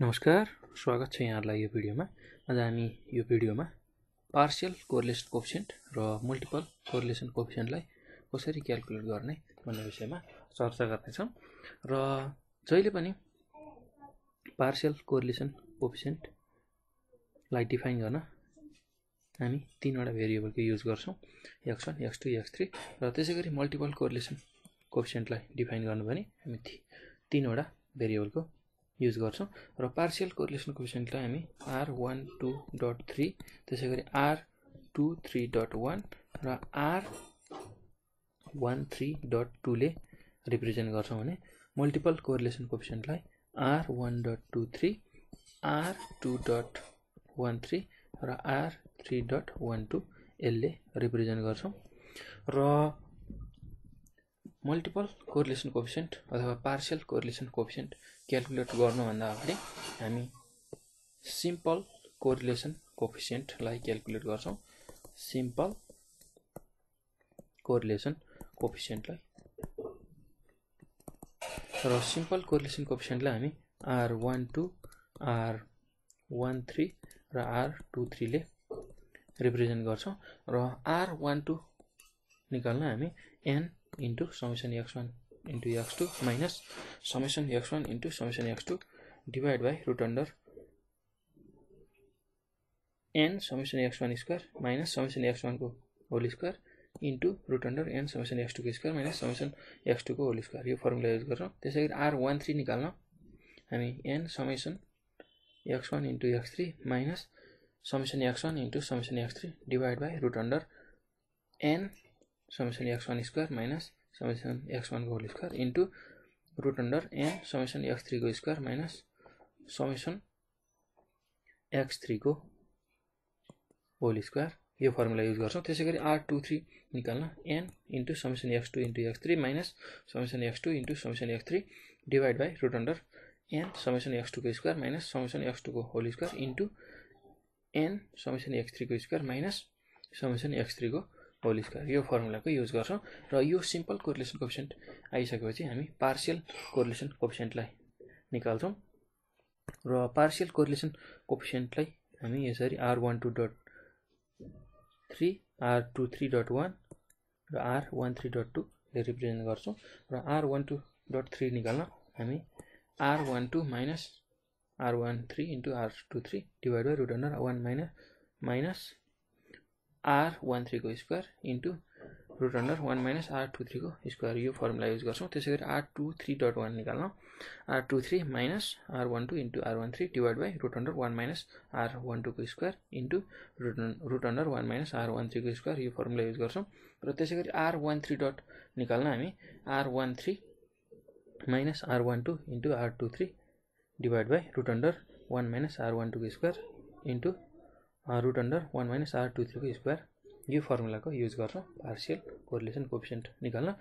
नमस्कार स्वागत छ यहाँहरूलाई यो भिडियोमा। आज हामी यो भिडियोमा पार्सियल कोरिलेसन कोफिसियन्ट र मल्टिपल कोरिलेसन कोफिसियन्टलाई कसरी क्यालकुलेट गर्ने भन्ने विषयमा चर्चा गर्नेछौँ। र जहिले पनि पार्सियल कोरिलेसन कोफिसियन्टलाई डिफाइन गर्न हामी तिनवटा भेरिएबलको युज गर्छौँ X one X two X three र त्यसै गरी मल्टिपल कोरिलेसन कोफिसियन्टलाई डिफाइन गर्नु भने हामी तिनवटा भेरिएबलको युज गर्छौँ। र पार्सियल कोरिलेसन कोफिसियन्टलाई हामी R one two dot three त्यसै गरी R two three dot one र आर वान थ्री डट टूले रिप्रेजेन्ट गर्छौँ भने multiple correlation कोफिसियन्टलाई R one dot two three R two dot one three र R three dot one two यसले represent गर्छौँ। र मल्टिपल कोरिलेसन कोफिसियन्ट अथवा partial correlation coefficient calculate गर्नुभन्दा अगाडि हामी सिम्पल कोरिलेसन कोफिसियन्टलाई क्यालकुलेट गर्छौँ। सिम्पल कोरिलेसन कोफिसियन्टलाई र सिम्पल कोरिलेसन कोफिसियन्टलाई हामी R one two R one three र आर टू थ्रीले रिप्रेजेन्ट गर्छौँ। र आर वान टू निकाल्न हामी N into summation X one into X two minus summation X one into summation X two divide by root under N summation X one square minus summation X वानको whole square into root under N summation X टूको square minus summation x टूको whole square यो formula use गर्छौँ त्यसै गरी R one three निकाल्न हामी N summation X one into X three minus summation X one into summation X three divide by root under N summation X one square minus summation X वानको whole square into root under N summation X थ्रीको square minus summation x थ्रीको whole square यो formula use गर्छौँ त्यसै गरी R two three निकाल्न N into summation X two into X three minus summation X two into summation X three divide by root under N summation X टूको square minus summation x टूको whole square into N summation X थ्रीको square minus summation x थ्रीको whole square यो फर्मुलाको use गर्छौँ र यो simple correlation coefficient आइसकेपछि हामी partial correlation कोफिसियन्टलाई निकाल्छौँ र पार्सियल कोरिलेसन कोफिसियन्टलाई हामी यसरी R one two dot three R two three dot one र आर वान थ्री डट टूले रिप्रेजेन्ट गर्छौँ र R one two dot three निकाल्न हामी R one two minus R one three into R two three divide by root under one minus minus R one थ्रीको square into root under one minus R two थ्रीको square यो formula use गर्छौँ। त्यसै गरी R two three dot one निकाल्न। R two three minus R one two into R one three divide by root under one minus R one टूको square into root root under one minus R one थ्रीको square यो formula use गर्छौँ। र त्यसै गरी R one three dot निकाल्न हामी R one three minus R one two into R two three divide by root under one minus R one टूको square into root under one minus R two थ्रीको square यो फर्मुलाको use गर्छौँ partial correlation coefficient निकाल्न।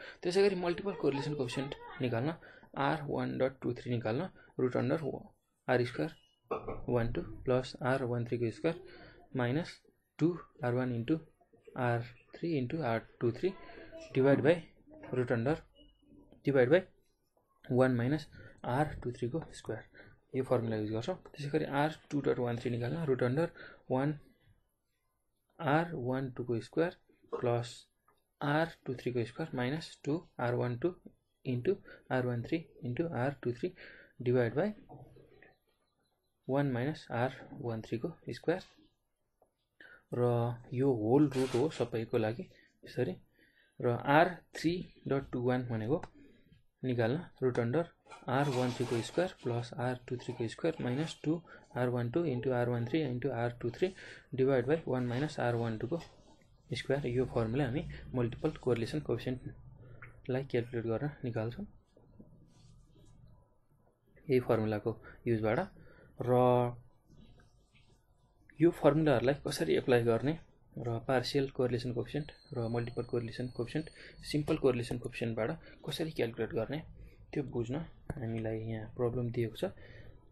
Multiple correlation coefficient निकाल्न R one dot two three निकाल्न root under R square one two plus R one थ्रीको square minus two R one into R three into R two three divide by root under divide by one minus R two थ्रीको square यो formula use गर्छौँ। त्यसै गरी R two dot one three निकाल्न root under one R one टूको square plus are two थ्रीको square minus two R one two into R one three into R two three divide by one minus R one थ्रीको square र यो whole root हो सबैको लागि। यसरी। र R three dot two one भनेको निकाल्न root under R one थ्रीको square plus are two थ्रीको square minus two R one two into R one three into R two three divide by one minus R one टूको square यो formula हामी multiple correlation कोफिसियन्टलाई calculate गरेर निकाल्छौँ। यही फर्मुलाको युजबाट र यो फर्मुलाहरूलाई कसरी एप्लाई गर्ने र पार्सियल कोरिलेसन कोफिसियन्ट र multiple correlation coefficient simple correlation कोफिसियन्टबाट कसरी क्यालकुलेट गर्ने त्यो बुझ्न हामीलाई यहाँ प्रब्लम दिएको छ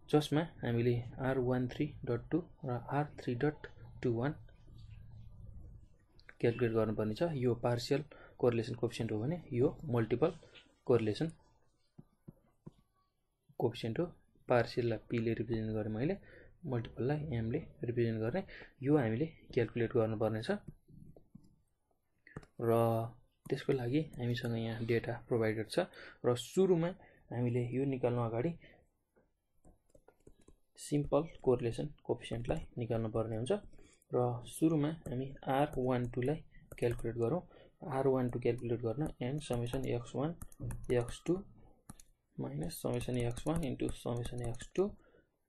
जसमा हामीले R one three dot two र R three dot two one calculate गर्नुपर्ने छ। यो पार्सियल कोरिलेसन कोफिसियन्ट हो भने यो मल्टिपल कोरिलेसन कोफिसियन्ट हो। पार्सियललाई पीले रिप्रेजेन्ट गरेँ मैले। मल्टिपललाई एमले रिप्रेजेन्ट गर्ने यो हामीले क्यालकुलेट गर्नुपर्ने छ र त्यसको लागि हामीसँग यहाँ डेटा प्रोभाइडेड छ। र सुरुमा हामीले यो निकाल्नु अगाडि सिम्पल कोरिलेसन कोफिसियन्टलाई निकाल्नु पर्ने हुन्छ। र सुरुमा हामी आर वान टूलाई क्यालकुलेट गरौँ। आर वान टू क्यालकुलेट गर्न N summation X one X two minus summation X one into summation X two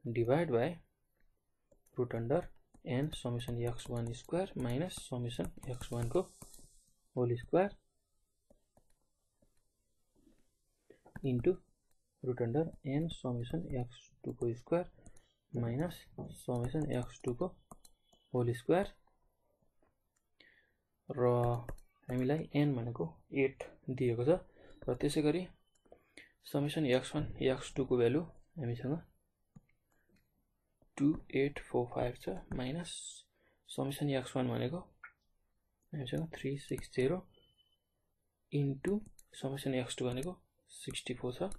divide by root under N summation X one square minus summation X वानको whole square into root under N summation X टूको square minus summation x टूको whole square र हामीलाई an भनेको at दिएको छ। र त्यसै गरी समेसन एक्स वान एक्स टूको भ्यालु हामीसँग टु एट फोर फाइभ छ माइनस समेसन एक्स वान भनेको हामीसँग three six zero into summation X two भनेको सिक्सटी फोर छ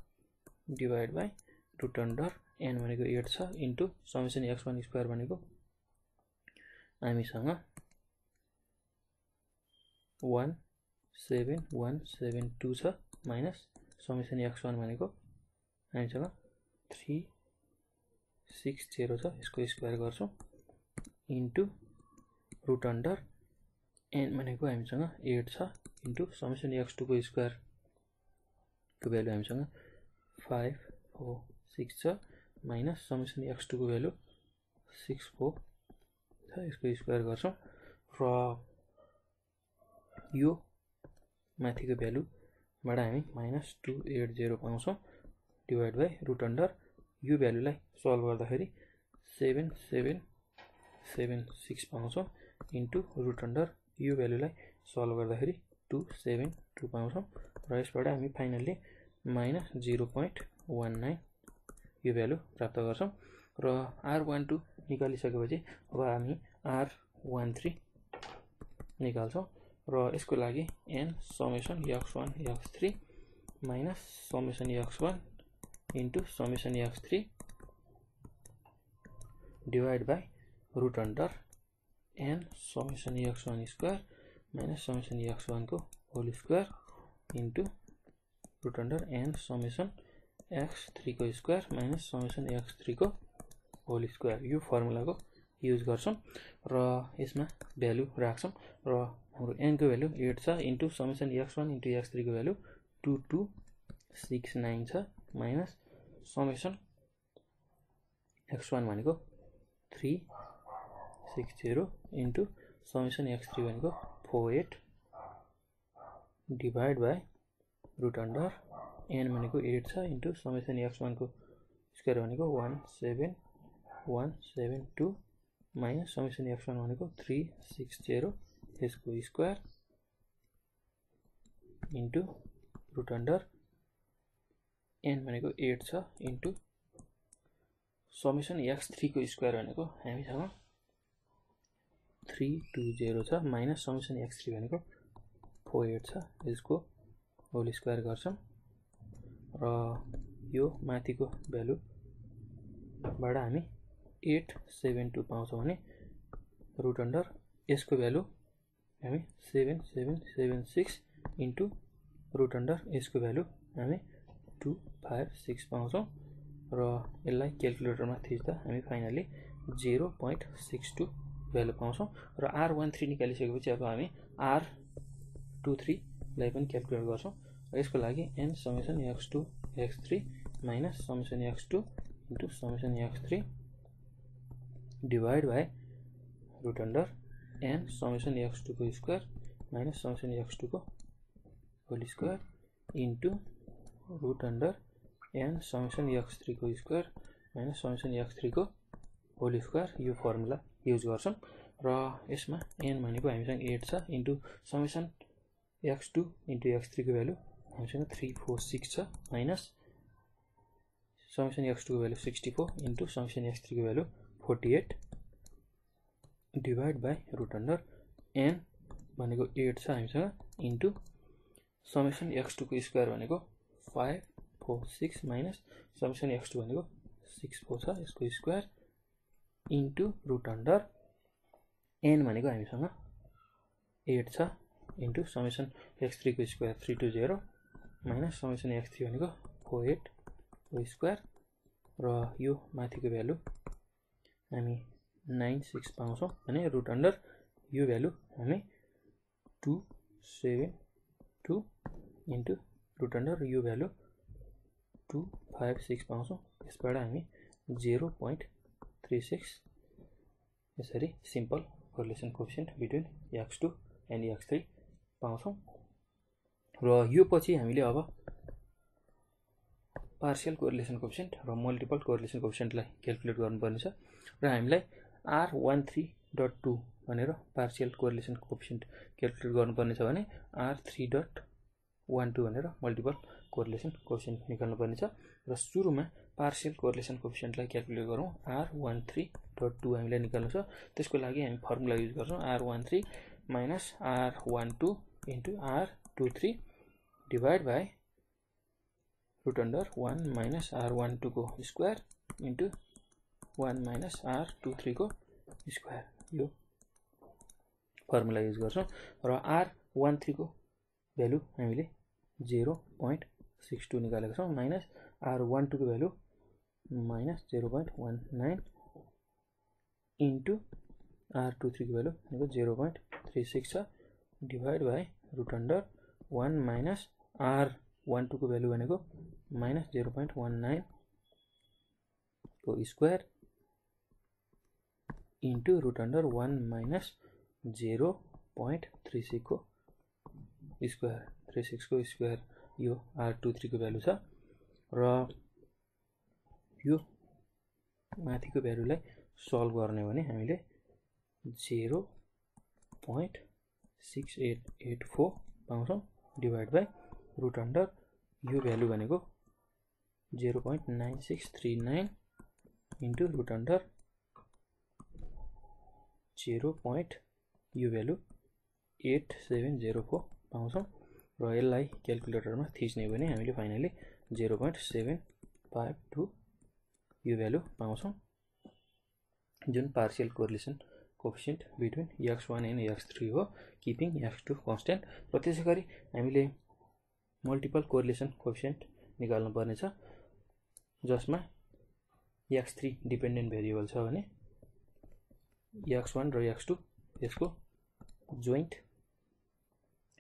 divide by root under N भनेको एट छ into summation X one square भनेको हामीसँग one seven one seven two छ माइनस समेसन एक्स वान भनेको हामीसँग थ्री सिक्स जेरो छ यसको स्क्वायर गर्छौँ। इन्टु रुट अन्डर एन भनेको हामीसँग एट छ इन्टु समेसन एक्स टूको स्क्वायरको भ्यालु हामीसँग फाइभ फोर सिक्स छ माइनस समेसन एक्स टूको भ्यालु सिक्स फोर छ यसको स्क्वायर गर्छौँ। र यो माथिको भ्यालु बाट हामी माइनस टु एट जेरो पाउँछौँ डिभाइड बाई रुट अन्डर यो भ्यालुलाई सल्भ गर्दाखेरि सेभेन सेभेन सेभेन सिक्स पाउँछौँ इन्टु रुट अन्डर यो भ्यालुलाई सल्भ गर्दाखेरि टु सेभेन टू पाउँछौँ र यसबाट हामी finally minus zero point one nine यो भ्यालु प्राप्त गर्छौँ र आर वान टू निकालिसकेपछि अब हामी आर वान थ्री निकाल्छौँ र यसको लागि N summation X one X three minus summation X one X three divide by root under N summation X one square minus summation X वानको whole square into root under N summation X थ्रीको square minus summation x थ्रीको whole square यो फर्मुलाको use गर्छौँ र यसमा value राख्छौँ र हाम्रो एनको भ्यालु एट छ into summation X one into X थ्रीको value two two six nine छ। माइनस समेसन एक्स वान भनेको three six zero into summation X three भनेको four eight divide by root under N भनेको eight छ into summation x वानको square भनेको one seven one seven two minus summation X one भनेको three six zero यसको square into root under N भनेको eight छ into summation x थ्रीको square भनेको हामीसँग थ्री टू जेरो छ माइनस समेसन एक्स थ्री भनेको फोर एट छ यसको होल स्क्वायर गर्छौँ। र यो माथिको भ्यालुबाट हामी एट सेभेन टू पाउँछौँ भने रुट अन्डर यसको भ्यालु हामी seven seven seven six into root under यसको भ्यालु हामी टु फाइभ सिक्स पाउँछौँ र यसलाई क्यालकुलेटरमा थिच्दा हामी finally zero point six two value पाउँछौँ। र आर वान थ्री निकालिसकेपछि अब हामी आर टू थ्रीलाई पनि क्यालकुलेट गर्छौँ। र यसको लागि n summation x two x three minus summation x two into summation x three divide by root under n summation x टूको square minus summation x टूको whole square into root under n summation x थ्रीको square minus summation x थ्रीको whole square यो formula use गर्छौँ। र यसमा an भनेको हामीसँग eight छ into summation x two into x थ्रीको value हामीसँग three four six छ minus summation x टूको value sixty four into summation x थ्रीको value forty eight divide by root under n भनेको eight छ हामीसँग इन्टु समेसन एक्स टूको square भनेको five four six minus summation x two भनेको six four छ यसको square into root under n भनेको हामीसँग एट छ into summation x थ्रीको square three two zero minus summation x three भनेको फोर एट हो स्क्वायर र यो माथिको भ्यालु हामी नाइन सिक्स पाउँछौँ भने रुट अन्डर यो भ्यालु हामी two seven two into root under यो भ्यालु टु फाइभ सिक्स पाउँछौँ यसबाट हामी जेरो पोइन्ट थ्री सिक्स। यसरी simple correlation coefficient between X two and X three पाउँछौँ र यो पछि हामीले अब पार्सियल कोरिलेसन कोफिसियन्ट र मल्टिपल कोरिलेसन कोफिसियन्टलाई क्यालकुलेट गर्नुपर्ने छ र हामीलाई r one three dot two भनेर पार्सियल कोरिलेसन कोफिसियन्ट क्यालकुलेट गर्नुपर्ने छ भने R three dot one two भनेर मल्टिपल कोरिलेसन कोफिसियन्ट छ। र सुरुमा पार्सियल कोरिलेसन कोफिसियन्टलाई क्यालकुलेट गरौँ। R one three dot two हामीलाई निकाल्नु छ। त्यसको लागि हामी फर्मुला युज गर्छौँ। R one three minus R one two into R two three divide by root under one minus R one टूको square into one minus r two थ्रीको square यो formula use गर्छौँ। र आर वान थ्रीको value हामीले zero point six two निकालेको छौँ minus are one टूको value minus zero point one nine into R two थ्रीको value भनेको zero point three six छ divide by root under one minus R one टूको value भनेको minus zero one नाइनको square into root under one minus zero point three सिक्सको square three सिक्सको square यो are two थ्रीको value छ। र यो माथिको भ्यालुलाई सल्भ गर्ने भने हामीले zero point six eight eight four पाउँछौँ डिभाइड बाई रुट अन्डर यो भ्यालु भनेको zero point nine six three nine into root under zero point यो value eight seven zero four पाउँछौँ। र यसलाई क्यालकुलेटरमा थिच्ने भने हामीले finally zero point seven five two यो भ्यालु पाउँछौँ। जुन partial correlation coefficient between X one and x three हो किपिङ एक्स टू कन्सटेन्ट। र त्यसै गरी हामीले मल्टिपल कोरिलेसन कोफिसियन्ट निकाल्नु पर्नेछ जसमा एक्स थ्री डिपेन्डेन्ट भेरिएबल छ भने एक्स वान र एक्स टू यसको जोइन्ट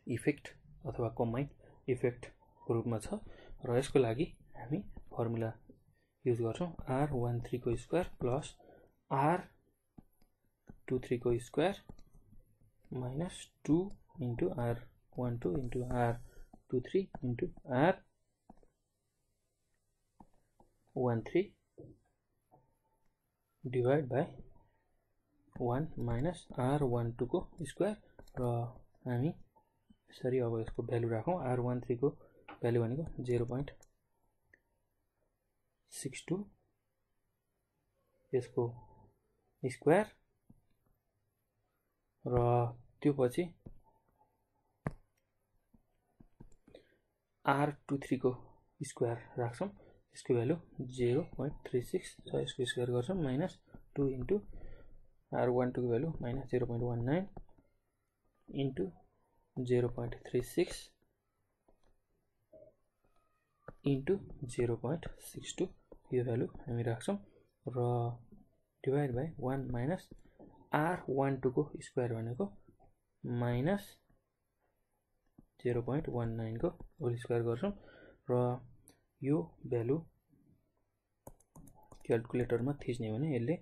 इफेक्ट अथवा कम्बाइन्ड इफेक्टको रूपमा छ र यसको लागि हामी फर्मुला युज गर्छौँ आर वान थ्रीको square plus are two थ्रीको square minus two into r one two into r two three into r one three divide by one minus r one टूको square र हामी यसरी अब यसको भ्यालु राखौँ। R one थ्रीको value भनेको zero point six two यसको square र त्यो पछि आर टू थ्रीको स्क्वायर राख्छौँ। यसको value zero point three six छ। यसको स्क्वायर गर्छौँ minus two into r one टूको value minus zero point one nine into zero point three six into zero point six two यो भ्यालु हामी राख्छौँ र divide by one minus r one टूको square भनेको minus zero point one नाइनको whole square गर्छौँ र यो value क्यालकुलेटरमा थिच्ने भने यसले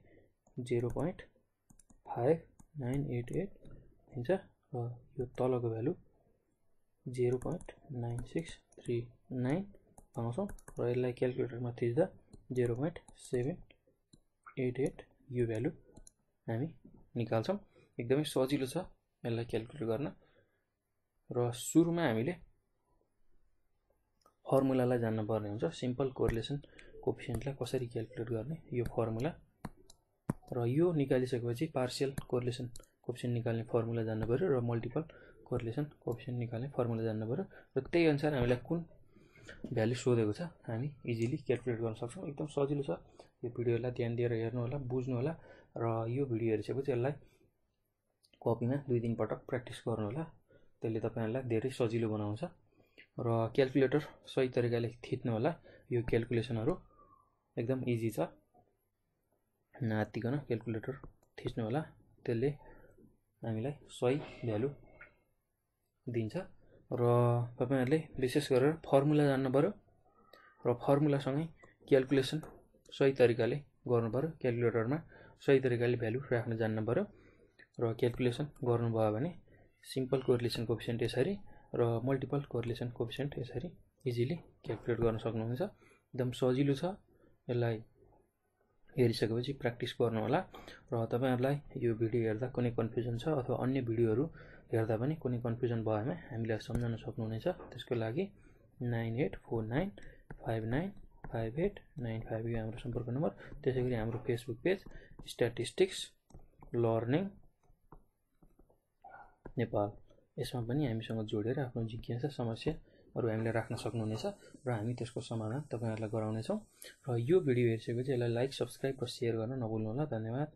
zero point five nine eight eight दिन्छ र यो तलको value zero point nine six three nine पाउँछौँ र यसलाई क्यालकुलेटरमा थिच्दा zero point seven eight eight यो भ्यालु हामी निकाल्छौँ। एकदमै सजिलो छ यसलाई क्यालकुलेट गर्न। र सुरुमा हामीले फर्मुलालाई जान्नुपर्ने हुन्छ। सिम्पल कोरिलेसन कोफिसियन्टलाई कसरी क्यालकुलेट गर्ने यो फर्मुला र यो निकालिसकेपछि पार्सियल कोरिलेसन कोप्सन निकाल्ने फर्मुला जान्नु पऱ्यो र मल्टिपल कोरिलेसन कोप्सन निकाल्ने फर्मुला जान्नु पऱ्यो र त्यही अनुसार हामीलाई कुन भ्यालु सोधेको छ हामी इजिली क्यालकुलेट गर्न सक्छौँ। एकदम सजिलो छ। यो भिडियोलाई ध्यान दिएर हेर्नु होला बुझ्नु होला र यो भिडियो हेरिसकेपछि यसलाई कपीमा दुई तिन पटक प्र्याक्टिस गर्नु होला त्यसले तपाईँहरूलाई धेरै सजिलो बनाउँछ। र क्यालकुलेटर सही तरिकाले थिच्नु होला यो क्यालकुलेसनहरू एकदम इजी छ। नातिकन क्यालकुलेटर थिच्नु होला त्यसले हामीलाई सही भ्यालु दिन्छ। र तपाईँहरूले विशेष गरेर फर्मुला जान्नु पऱ्यो र फर्मुलासँगै क्यालकुलेसन सही तरिकाले गर्नु पऱ्यो क्यालकुलेटरमा सही तरिकाले भ्यालु राख्न जान्नु पऱ्यो र क्यालकुलेसन गर्नुभयो भने सिम्पल कोरिलेसन कोफिसियन्ट यसरी र मल्टिपल कोरिलेसन कोफिसियन्ट यसरी इजिली क्यालकुलेट गर्न सक्नुहुन्छ। एकदम सजिलो छ। यसलाई हेरिसकेपछि प्र्याक्टिस गर्नु होला र तपाईँहरूलाई यो भिडियो हेर्दा कुनै कन्फ्युजन छ अथवा अन्य भिडियोहरू हेर्दा पनि कुनै कन्फ्युजन भने हामीलाई सम्झाउन सक्नुहुनेछ। त्यसको लागि nine eight four nine five nine five eight nine five यो हाम्रो सम्पर्क नम्बर। त्यसै गरी हाम्रो Facebook page statistics learning Nepal यसमा पनि हामीसँग जोडेर आफ्नो जिज्ञासा समस्याहरू हामीले राख्न सक्नुहुनेछ र हामी त्यसको समाधान तपाईँहरूलाई गराउनेछौँ र यो भिडियो हेरिसकेपछि यसलाई लाइक सब्सक्राइब र सेयर गर्न नभुल्नुहोला। धन्यवाद।